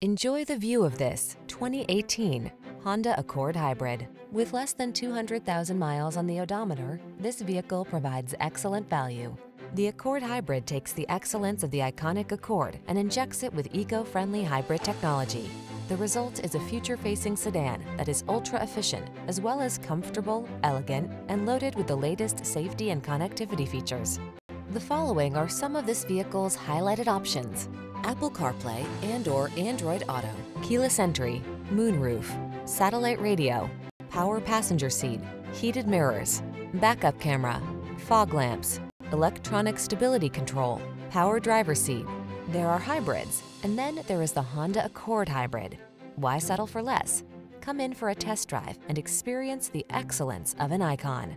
Enjoy the view of this 2018 Honda Accord Hybrid. With less than 200,000 miles on the odometer, this vehicle provides excellent value. The Accord Hybrid takes the excellence of the iconic Accord and injects it with eco-friendly hybrid technology. The result is a future-facing sedan that is ultra-efficient, as well as comfortable, elegant, and loaded with the latest safety and connectivity features. The following are some of this vehicle's highlighted options. Apple CarPlay and or Android Auto, keyless entry, moonroof, satellite radio, power passenger seat, heated mirrors, backup camera, fog lamps, electronic stability control, power driver seat. There are hybrids, and then there is the Honda Accord Hybrid. Why settle for less? Come in for a test drive and experience the excellence of an icon.